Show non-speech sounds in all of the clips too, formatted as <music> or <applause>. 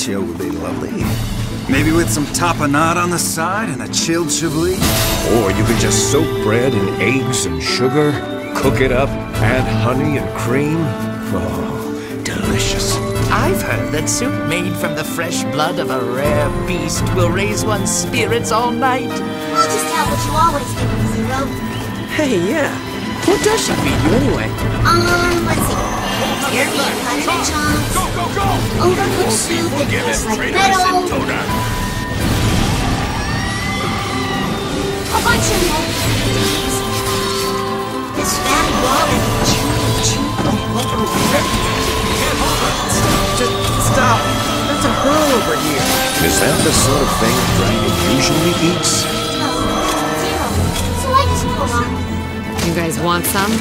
chill would be lovely. Maybe with some tapenade on the side and a chilled chablis. Or you could just soak bread in eggs and sugar, cook it up, add honey and cream. Oh, delicious. I've heard that soup made from the fresh blood of a rare beast will raise one's spirits all night. I'll just have what you always give me, Zero. Hey, yeah. What does she feed you anyway? Um, let's see. Jerky cut into chunks. Go, go, go! Overcooked soup that tastes like metal. A bunch of moldy things. This fatty ball that can chew, chew. Just stop. That's a girl over here. Is that the sort of thing a dragon usually eats? No, zero. So I just pull on. You guys want some?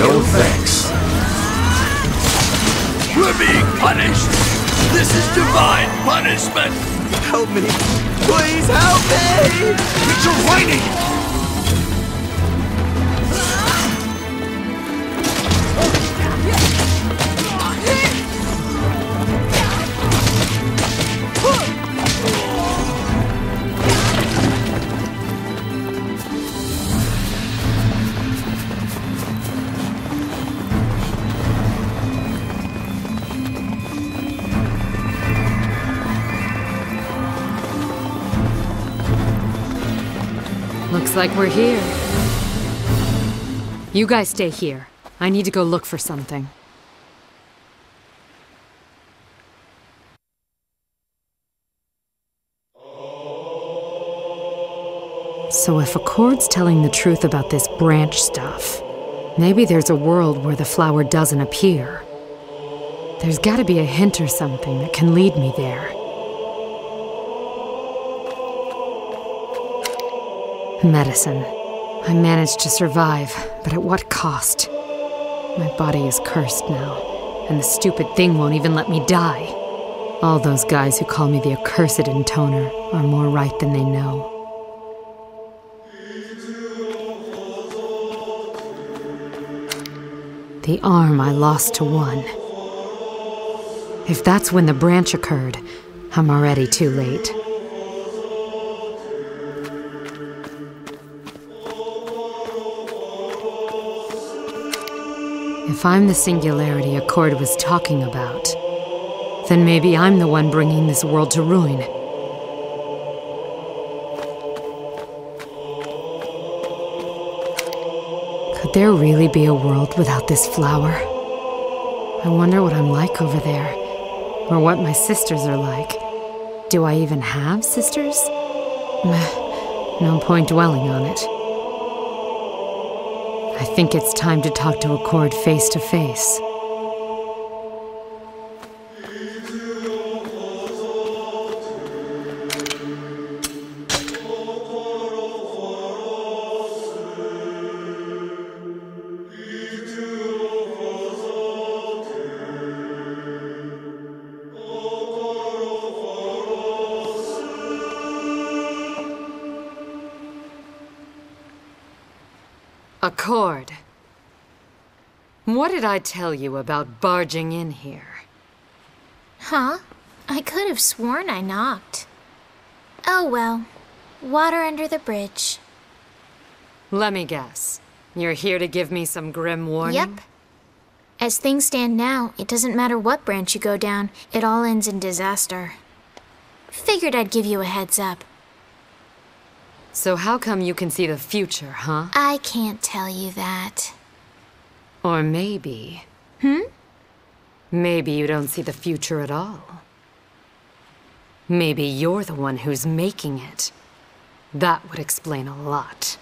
No thanks. We're being punished! This is divine punishment! Help me. Please help me! Quit your Looks like we're here. You guys stay here. I need to go look for something. So if Accord's telling the truth about this branch stuff, maybe there's a world where the flower doesn't appear. There's gotta be a hint or something that can lead me there. Medicine. I managed to survive, but at what cost? My body is cursed now, and the stupid thing won't even let me die. All those guys who call me the accursed intoner are more right than they know. The arm I lost to one. If that's when the branch occurred, I'm already too late. If I'm the singularity Accord was talking about, then maybe I'm the one bringing this world to ruin. Could there really be a world without this flower? I wonder what I'm like over there, or what my sisters are like. Do I even have sisters? <sighs> No point dwelling on it. I think it's time to talk to Accord face to face. Accord. What did I tell you about barging in here? Huh? I could have sworn I knocked. Oh well. Water under the bridge. Let me guess. You're here to give me some grim warning? Yep. As things stand now, it doesn't matter what branch you go down, it all ends in disaster. Figured I'd give you a heads up. So how come you can see the future, huh? I can't tell you that. Or maybe... Hmm? Maybe you don't see the future at all. Maybe you're the one who's making it. That would explain a lot.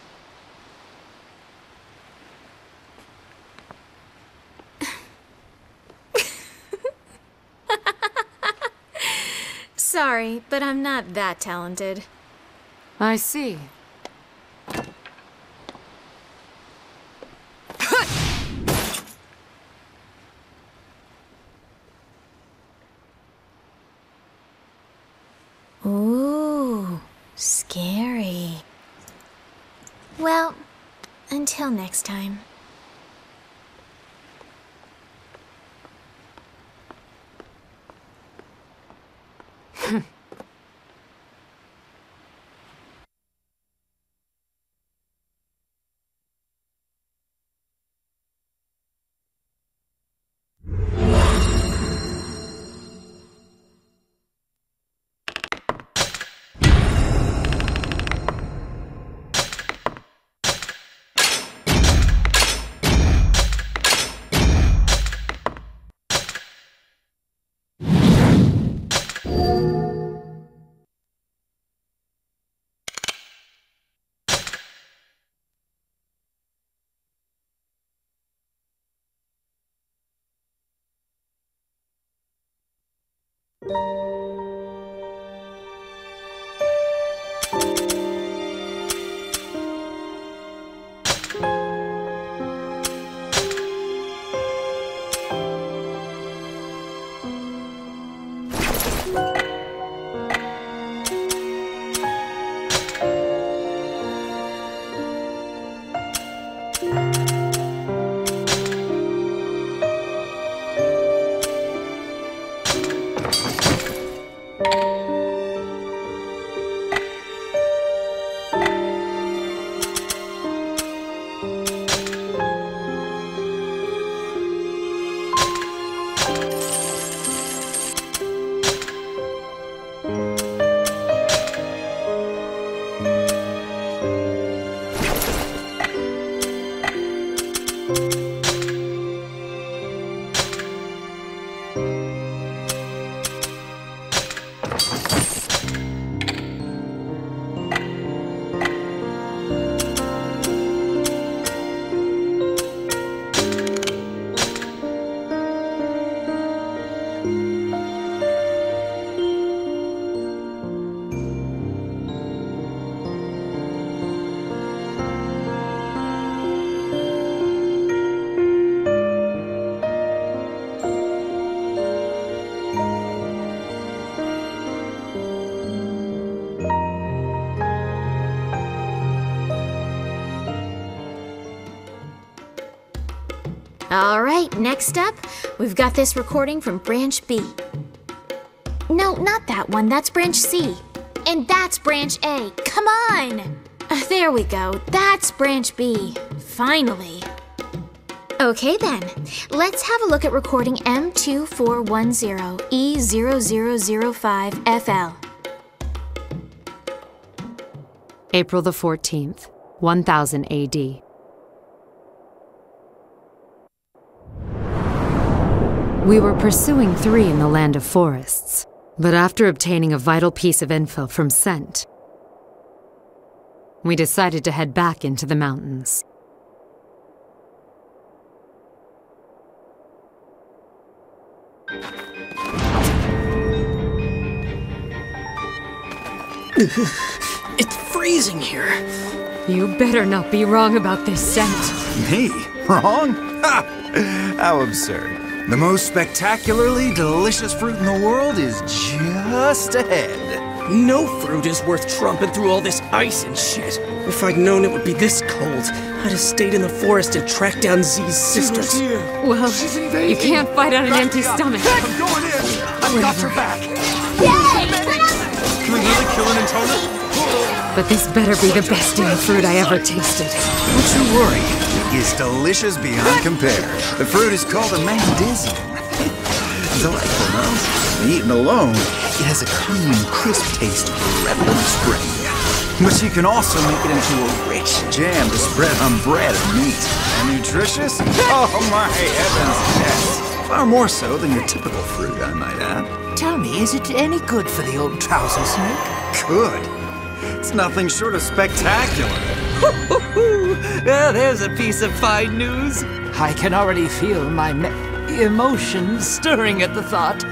<laughs> Sorry, but I'm not that talented. I see. <laughs> Ooh, scary. Well, until next time. <laughs> All right, next up, we've got this recording from Branch B. No, not that one. That's Branch C. And that's Branch A. Come on! Uh, there we go. That's Branch B. Finally. Okay then, let's have a look at recording M2410E0005FL. April the 14th, 1000 AD. We were pursuing three in the Land of Forests, but after obtaining a vital piece of info from Cent, we decided to head back into the mountains. <laughs> It's freezing here. You better not be wrong about this Cent. Me? Wrong? <laughs> Ha! How absurd. The most spectacularly delicious fruit in the world is just ahead. No fruit is worth trumping through all this ice and shit. If I'd known it would be this cold, I'd have stayed in the forest and tracked down Z's sisters. Well, you can't fight on an empty stomach. I'm going in! I've got your back! Can we really kill an Intoner? But this better be the best damn fruit I ever tasted. Don't you worry. It is delicious beyond compare. The fruit is called a mandizium. Delightful, no? Eaten alone, it has a clean, crisp taste of redwood spring. But you can also make it into a rich jam to spread on bread and meat. And nutritious? Oh my heavens, yes. Far more so than your typical fruit, I might add. Tell me, is it any good for the old trouser snake? Good. It's nothing short of spectacular. <laughs> well, there's a piece of fine news. I can already feel my emotions stirring at the thought.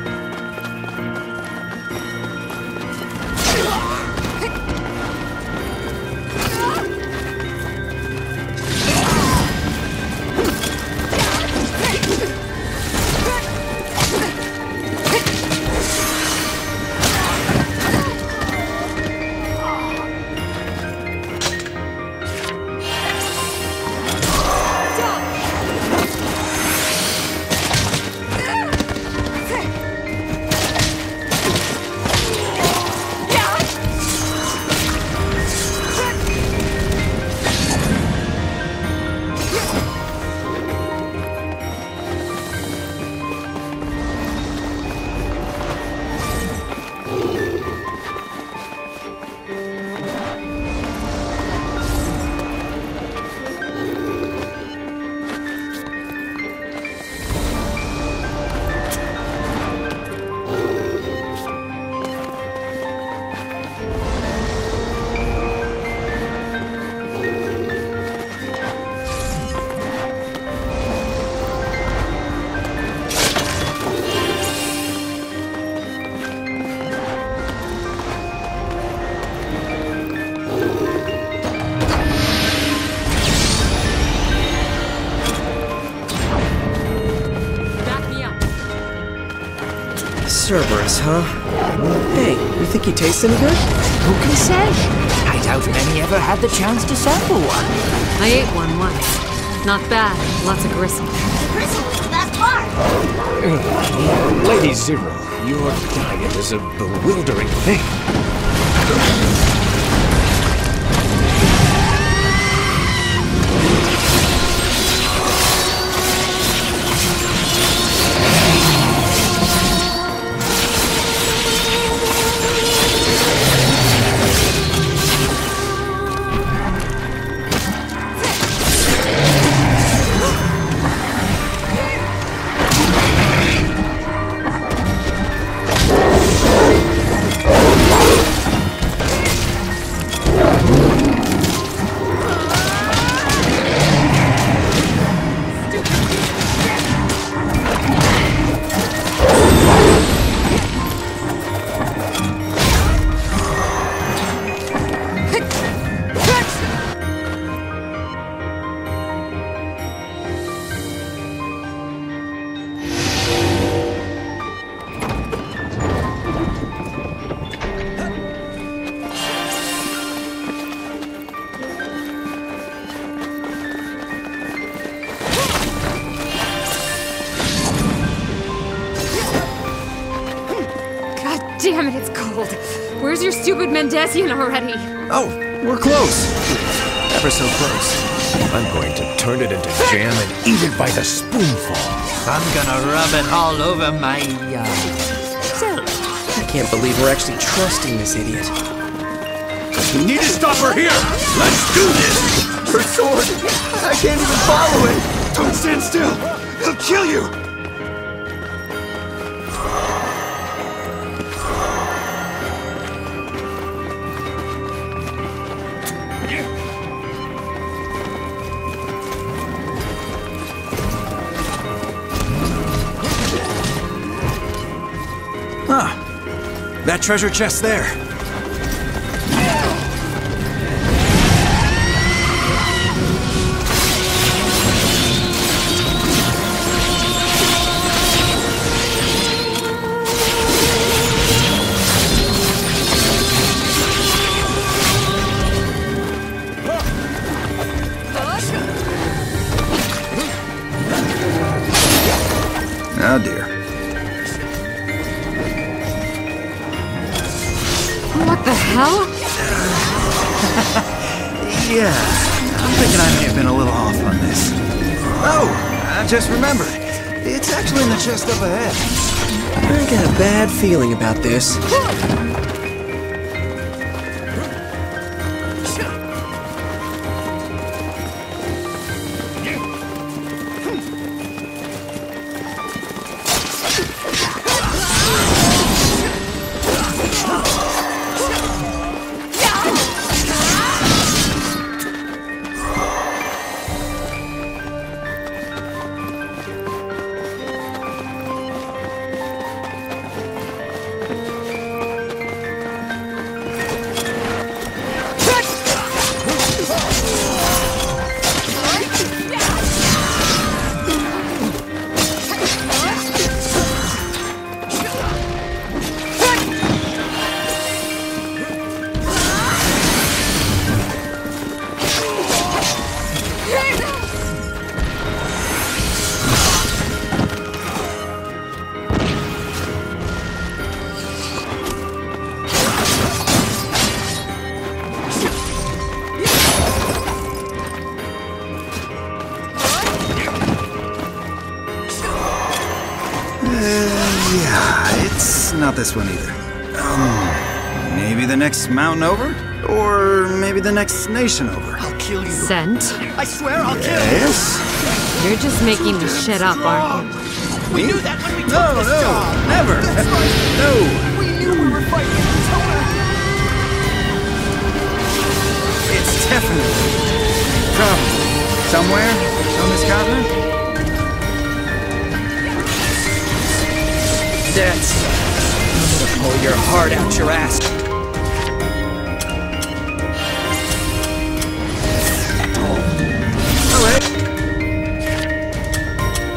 Cerberus, huh? Hey, you think he tastes any good? Who can say? I doubt many ever had the chance to sample one. I ate one once. Not bad. Lots of gristle. Gristle is the best part. Lady Zero, your diet is a bewildering thing. Damn it, it's cold. Where's your stupid Mendesian already? Oh, we're close. Ever so close. I'm going to turn it into jam and eat it by the spoonful. I'm gonna rub it all over my, uh, I can't believe we're actually trusting this idiot. We need to stop her here! Let's do this! Her sword! I can't even follow it! Don't stand still! He'll kill you! Treasure chest there. It's actually in the chest up ahead. I got a bad feeling about this. It's not this one either. Um, maybe the next mountain over? Or maybe the next nation over? I'll kill you. Cent? I swear I'll kill you. Yes? You're just making me shut up, aren't you? We knew that when we took No, this no, job. never. No. We knew we were fighting Daytona. It's definitely from somewhere on this continent. That's. Pull your heart out your ass.